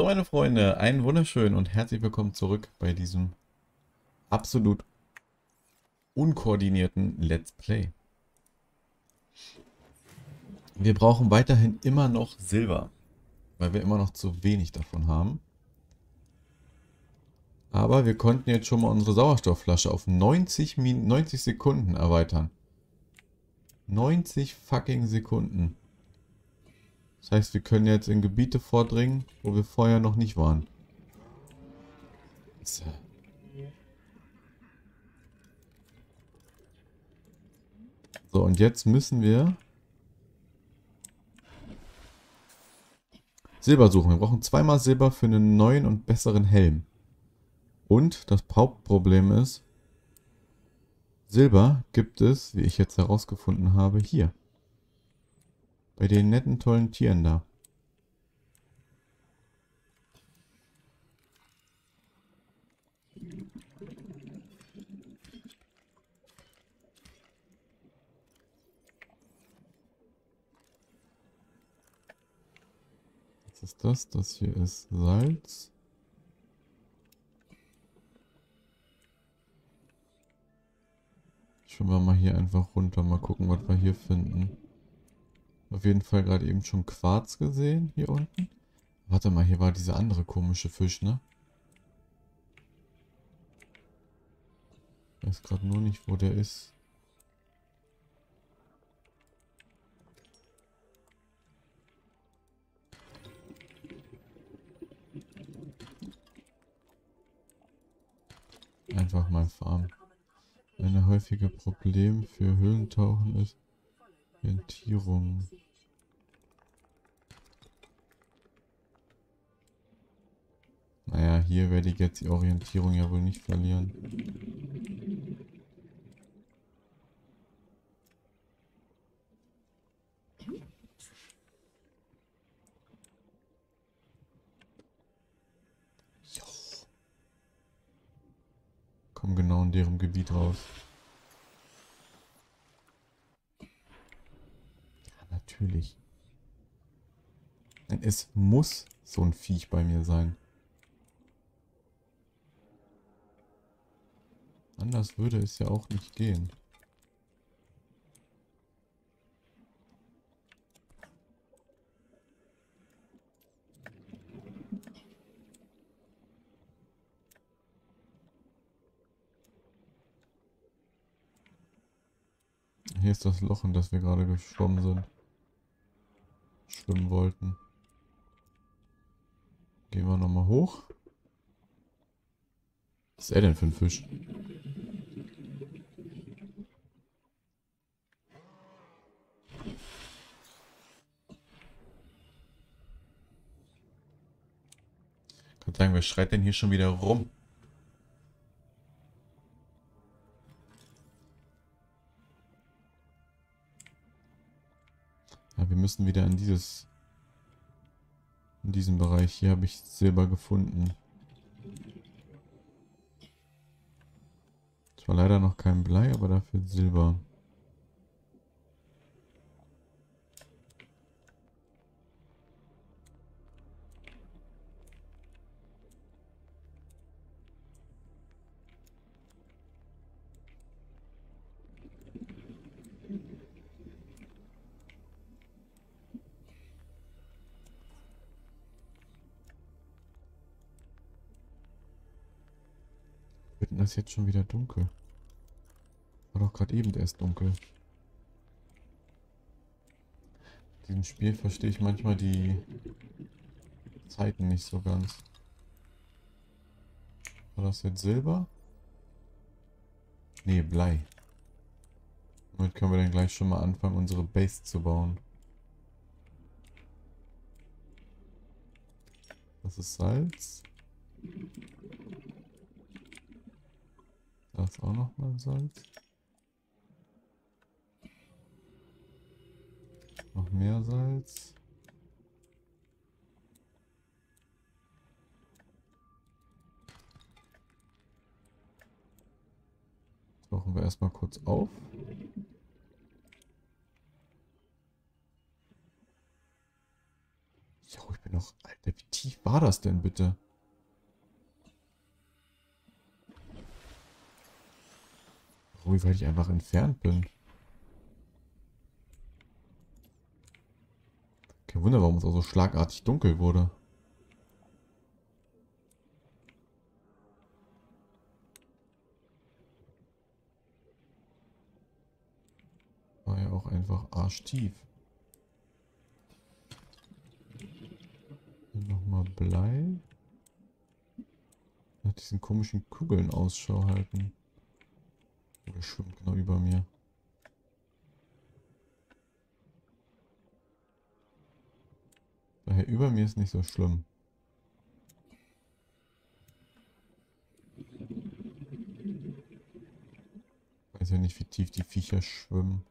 So, meine Freunde, einen wunderschönen und herzlich willkommen zurück bei diesem absolut unkoordinierten Let's Play. Wir brauchen weiterhin immer noch Silber, weil wir immer noch zu wenig davon haben. Aber wir konnten jetzt schon mal unsere Sauerstoffflasche auf 90, 90 Sekunden erweitern. 90 fucking Sekunden. Das heißt, wir können jetzt in Gebiete vordringen, wo wir vorher noch nicht waren. So. So, und jetzt müssen wir Silber suchen. Wir brauchen zweimal Silber für einen neuen und besseren Helm. Und das Hauptproblem ist, Silber gibt es, wie ich jetzt herausgefunden habe, hier. Bei den netten, tollen Tieren da. Was ist das? Das hier ist Salz. Schauen wir mal hier einfach runter, mal gucken, was wir hier finden. Auf jeden Fall gerade eben schon Quarz gesehen hier unten. Warte mal, hier war dieser andere komische Fisch, ne? Ich weiß gerade nur nicht, wo der ist. Einfach mal farmen. Ein häufiges Problem für Höhlentauchen ist Orientierung. Naja, hier werde ich jetzt die Orientierung ja wohl nicht verlieren. Komm genau in deren Gebiet raus. Ja, natürlich. Es muss so ein Viech bei mir sein. Anders würde es ja auch nicht gehen. Hier ist das Loch, in das wir gerade geschwommen sind. Schwimmen wollten. Gehen wir nochmal hoch. Was ist er denn für ein Fisch? Wer schreit denn hier schon wieder rum? Ja, wir müssen wieder in dieses in diesem Bereich. Hier habe ich Silber gefunden. Zwar leider noch kein Blei, aber dafür Silber. Das jetzt schon wieder dunkel? War doch gerade eben erst dunkel. In diesem Spiel verstehe ich manchmal die Zeiten nicht so ganz. War das jetzt Silber? Nee, Blei. Damit können wir dann gleich schon mal anfangen, unsere Base zu bauen. Das ist Salz. Da ist auch noch mal Salz. Noch mehr Salz. Tauchen wir erstmal kurz auf. Jo, ich bin noch, Alter, wie tief war das denn bitte? Wie weit ich einfach entfernt bin. Kein Wunder, warum es auch so schlagartig dunkel wurde. War ja auch einfach arschtief. Nochmal Blei. Nach diesen komischen Kugeln Ausschau halten. Der schwimmt genau über mir. Daher über mir ist nicht so schlimm. Weiß ja nicht, wie tief die Viecher schwimmen.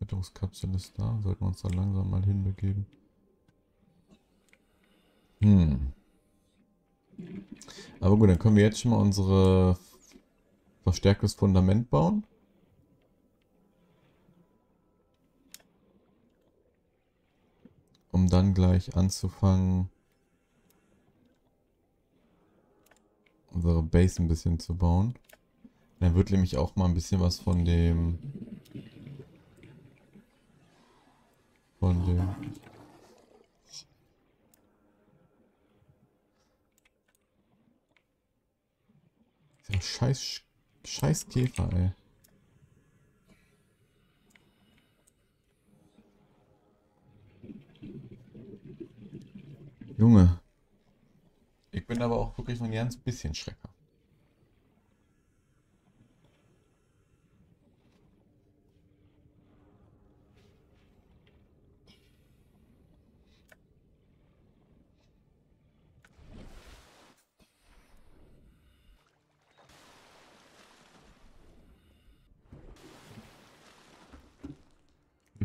Rettungskapsel ist da. Sollten wir uns da langsam mal hinbegeben. Hm. Aber gut, dann können wir jetzt schon mal unsere verstärktes Fundament bauen. Um dann gleich anzufangen, unsere Base ein bisschen zu bauen. Dann wird nämlich auch mal ein bisschen was von dem von dem scheiß scheiß Käfer, ey. Junge. Ich bin aber auch wirklich nur ein ganz bisschen Schrecker.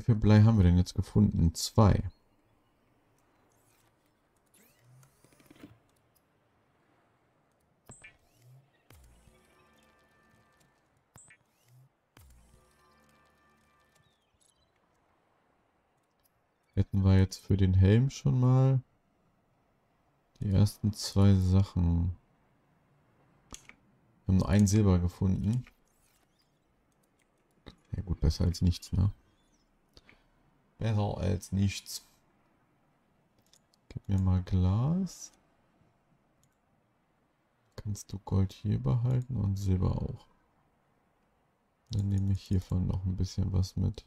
Viel Blei haben wir denn jetzt gefunden? Zwei. Hätten wir jetzt für den Helm schon mal die ersten zwei Sachen. Wir haben nur ein Silber gefunden. Ja gut, besser als nichts, ne? Besser als nichts. Gib mir mal Glas. Kannst du Gold hier behalten und Silber auch. Dann nehme ich hiervon noch ein bisschen was mit.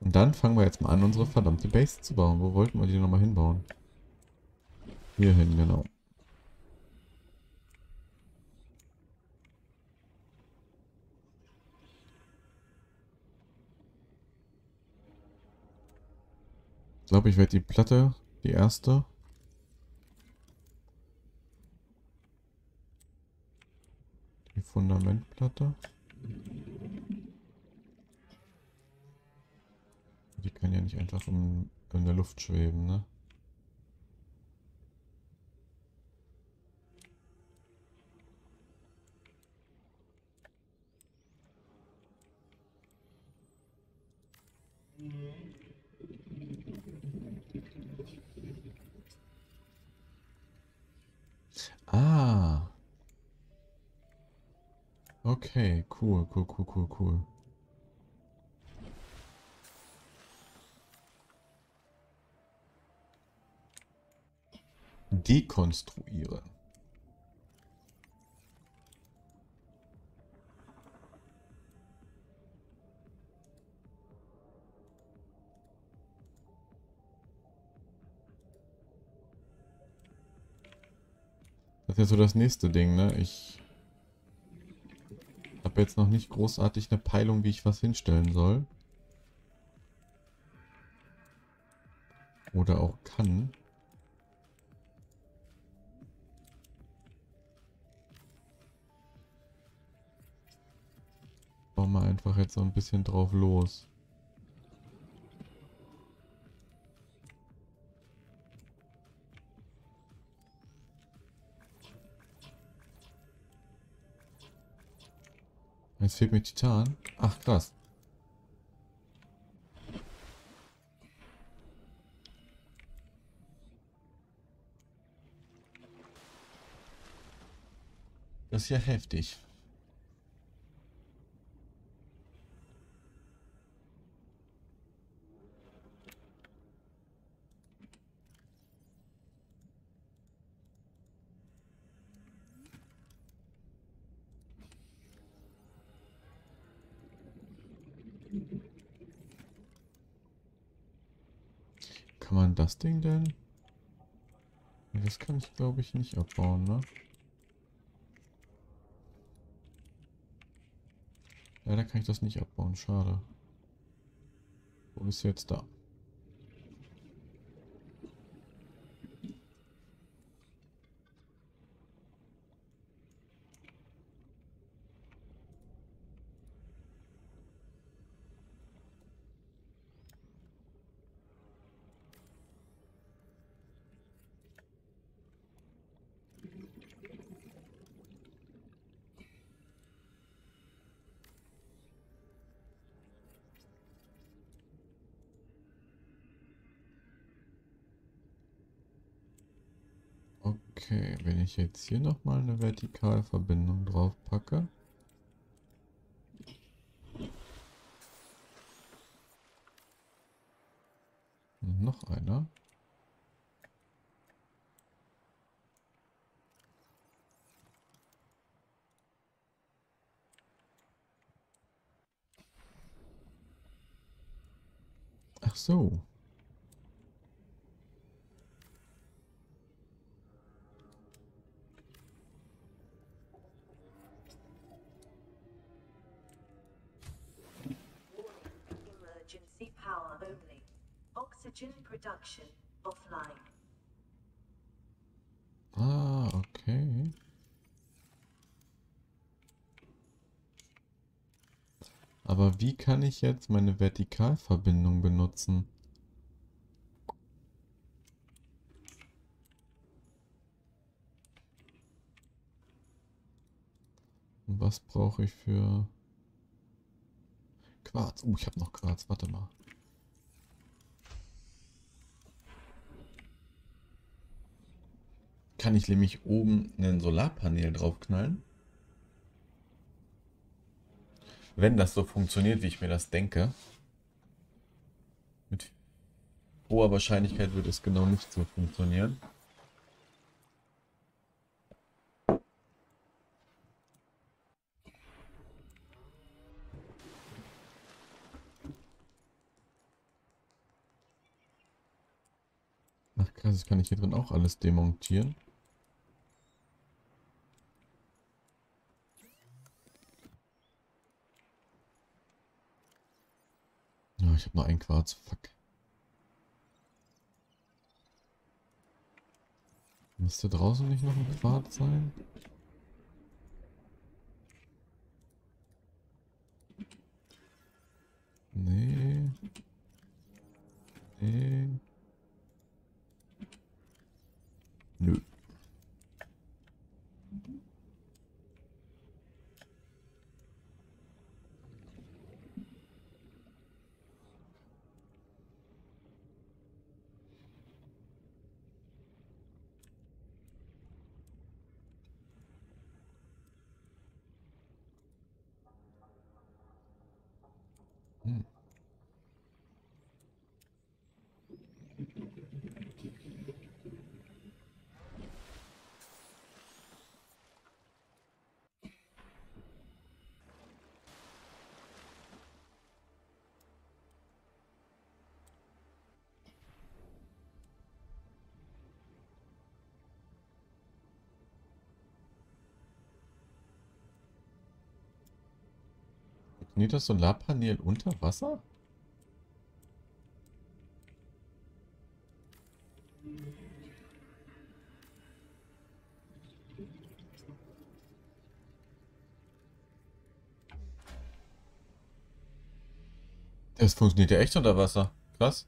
Und dann fangen wir jetzt mal an, unsere verdammte Base zu bauen. Wo wollten wir die nochmal hinbauen? Hier hin, genau. Ich glaube, ich werde die Platte, die erste. Die Fundamentplatte. Die kann ja nicht einfach in, in der Luft schweben, ne? Ah. Okay, cool, cool, cool, cool, cool. Dekonstruieren. Das ist ja so das nächste Ding, ne? Ich habe jetzt noch nicht großartig eine Peilung, wie ich was hinstellen soll. Oder auch kann. Bauen wir einfach jetzt so ein bisschen drauf los. Jetzt fehlt mir Titan. Ach, krass. Das ist ja heftig. Kann man das Ding denn? Das kann ich glaube ich nicht abbauen, ne? Leider kann ich das nicht abbauen, schade. Wo ist jetzt da? Okay, wenn ich jetzt hier nochmal eine Vertikalverbindung drauf packe. Noch einer. Ach so. Ah, okay. Aber wie kann ich jetzt meine Vertikalverbindung benutzen? Und was brauche ich für Quarz? Oh, ich habe noch Quarz. Warte mal. Kann ich nämlich oben ein Solarpanel draufknallen? Wenn das so funktioniert, wie ich mir das denke. Mit hoher Wahrscheinlichkeit wird es genau nicht so funktionieren. Ach krass, kann ich hier drin auch alles demontieren. Ich habe nur ein Quarz. Fuck. Müsste draußen nicht noch ein Quarz sein? Nee. Nee. Hm. Funktioniert das Solarpanel unter Wasser? Das funktioniert ja echt unter Wasser. Krass.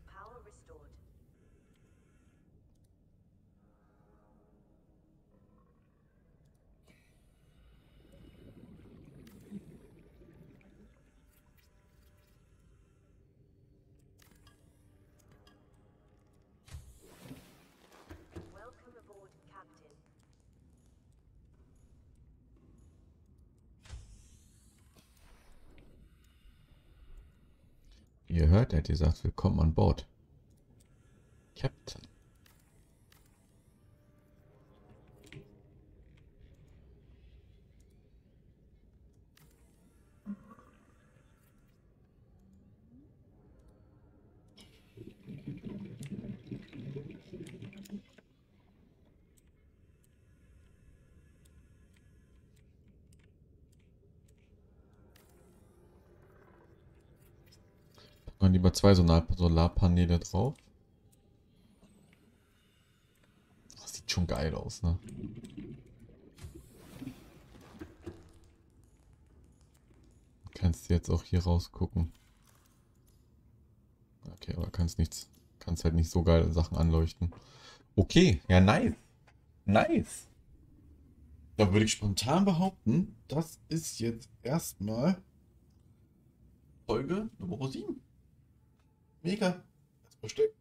Ihr hört, er hat gesagt, willkommen an Bord. Captain. Wir lieber zwei Solar Solarpaneele drauf. Das sieht schon geil aus, ne? Kannst jetzt auch hier rausgucken. Okay, aber kannst nichts, kannst halt nicht so geile Sachen anleuchten. Okay, ja nice. Nice. Da würde ich spontan behaupten, das ist jetzt erstmal Folge Nummer 7. Mega. Das Versteck.